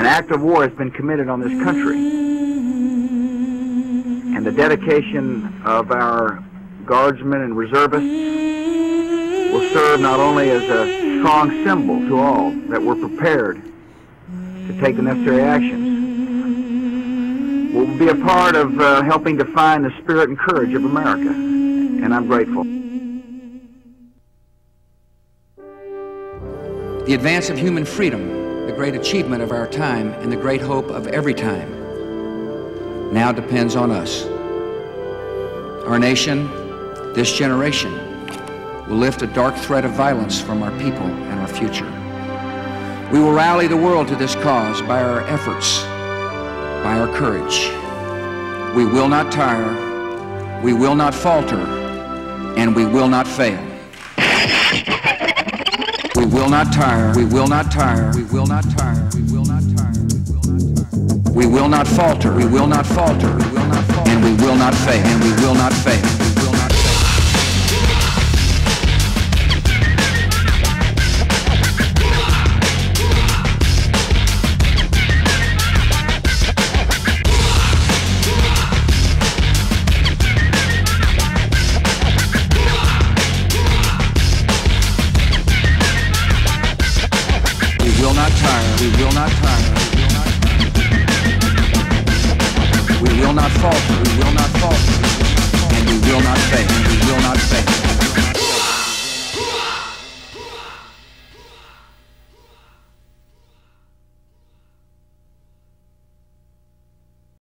An act of war has been committed on this country. And the dedication of our guardsmen and reservists will serve not only as a strong symbol to all that we're prepared to take the necessary actions, will be a part of uh, helping define the spirit and courage of America. And I'm grateful. The advance of human freedom, the great achievement of our time and the great hope of every time, now depends on us. Our nation, this generation, will lift a dark threat of violence from our people and our future. We will rally the world to this cause by our efforts, by our courage. We will not tire, we will not falter, and we will not fail. We will not tire, we will not tire, we will not tire, we will not tire, we will not falter, we will not falter, we will not falter, and we will not fail, and we will not we will not tire, we will not tire. We will not falter, we will not falter, and we will not